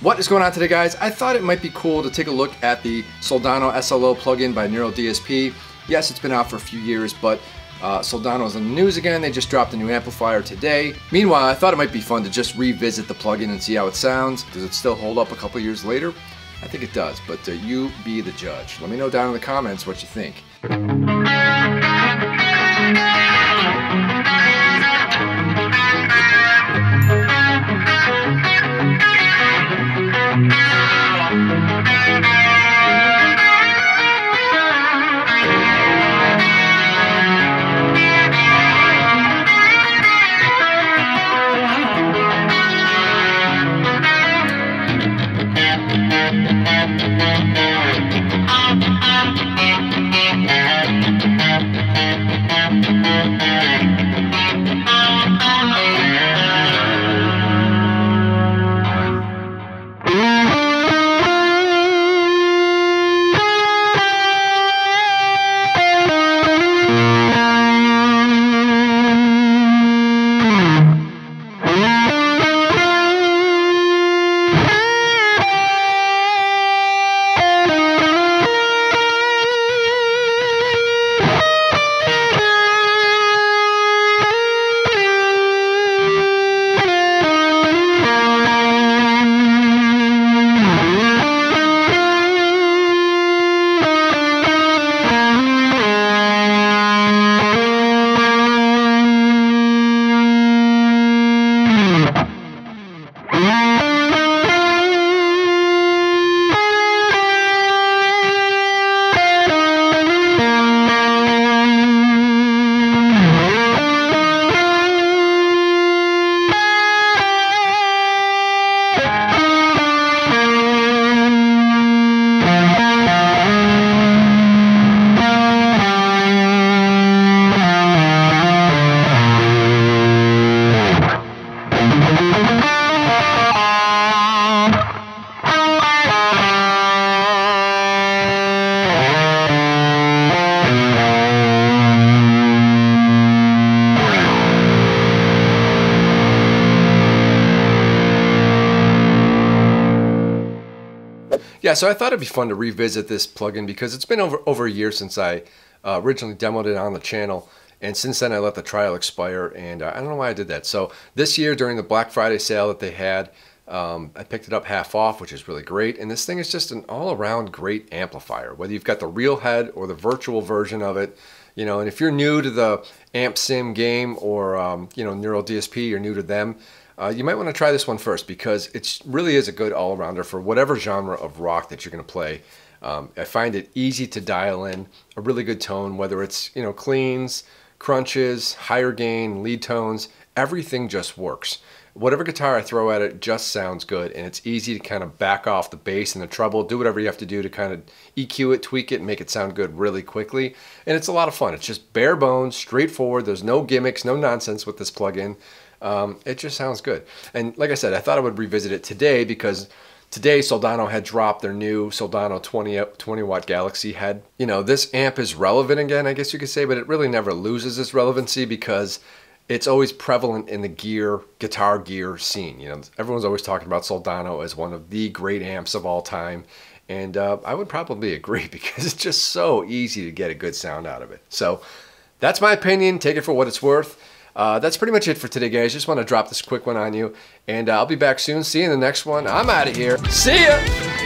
What is going on today guys? I thought it might be cool to take a look at the Soldano SLO plugin by Neural DSP. Yes, it's been out for a few years, but uh, Soldano's in the news again. They just dropped a new amplifier today. Meanwhile, I thought it might be fun to just revisit the plugin and see how it sounds. Does it still hold up a couple years later? I think it does, but uh, you be the judge. Let me know down in the comments what you think. Yeah, so I thought it'd be fun to revisit this plugin because it's been over, over a year since I uh, originally demoed it on the channel. And since then, I let the trial expire, and uh, I don't know why I did that. So this year, during the Black Friday sale that they had, um, I picked it up half off, which is really great. And this thing is just an all-around great amplifier, whether you've got the real head or the virtual version of it. You know, and if you're new to the Amp Sim game or um, you know Neural DSP, you're new to them uh, you might want to try this one first because it really is a good all-arounder for whatever genre of rock that you're going to play. Um, I find it easy to dial in a really good tone, whether it's you know cleans, crunches, higher gain, lead tones, everything just works. Whatever guitar I throw at it just sounds good and it's easy to kind of back off the bass and the treble, do whatever you have to do to kind of EQ it, tweak it, and make it sound good really quickly. And it's a lot of fun. It's just bare bones, straightforward. There's no gimmicks, no nonsense with this plugin. Um, it just sounds good. And like I said, I thought I would revisit it today because today Soldano had dropped their new Soldano 20, 20 watt Galaxy head. You know, this amp is relevant again, I guess you could say, but it really never loses its relevancy because it's always prevalent in the gear, guitar gear scene. You know, everyone's always talking about Soldano as one of the great amps of all time. And uh, I would probably agree because it's just so easy to get a good sound out of it. So that's my opinion. Take it for what it's worth. Uh, that's pretty much it for today, guys. Just want to drop this quick one on you. And uh, I'll be back soon. See you in the next one. I'm out of here. See ya!